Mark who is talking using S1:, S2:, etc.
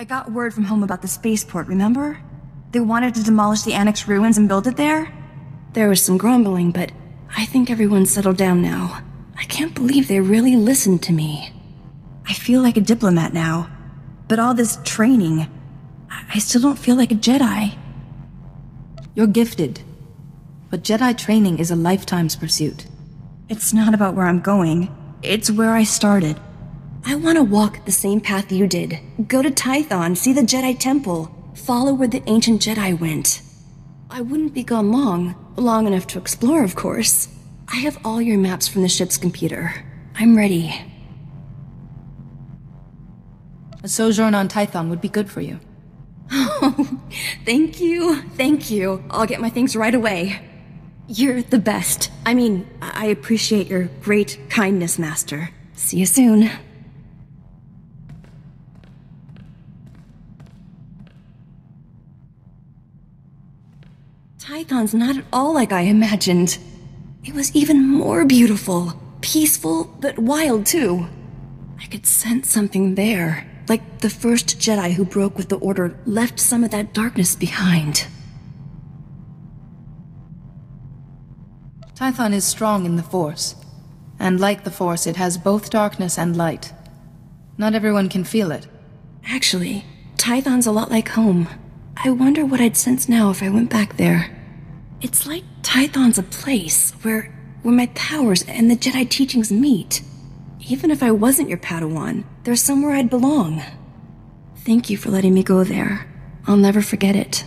S1: I got word from home about the spaceport, remember? They wanted to demolish the Annex ruins and build it there? There was some grumbling, but I think everyone's settled down now. I can't believe they really listened to me. I feel like a diplomat now. But all this training, I still don't feel like a Jedi.
S2: You're gifted. But Jedi training is a lifetime's pursuit.
S1: It's not about where I'm going. It's where I started. I want to walk the same path you did. Go to Tython, see the Jedi Temple, follow where the ancient Jedi went. I wouldn't be gone long. Long enough to explore, of course. I have all your maps from the ship's computer. I'm ready.
S2: A sojourn on Tython would be good for you.
S1: Oh, thank you, thank you. I'll get my things right away. You're the best. I mean, I appreciate your great kindness, Master. See you soon. Tython's not at all like I imagined. It was even more beautiful, peaceful, but wild too. I could sense something there, like the first Jedi who broke with the Order left some of that darkness behind.
S2: Tython is strong in the Force. And like the Force, it has both darkness and light. Not everyone can feel it.
S1: Actually, Tython's a lot like home. I wonder what I'd sense now if I went back there. It's like Tython's a place where where my powers and the Jedi teachings meet. Even if I wasn't your Padawan, there's somewhere I'd belong. Thank you for letting me go there. I'll never forget it.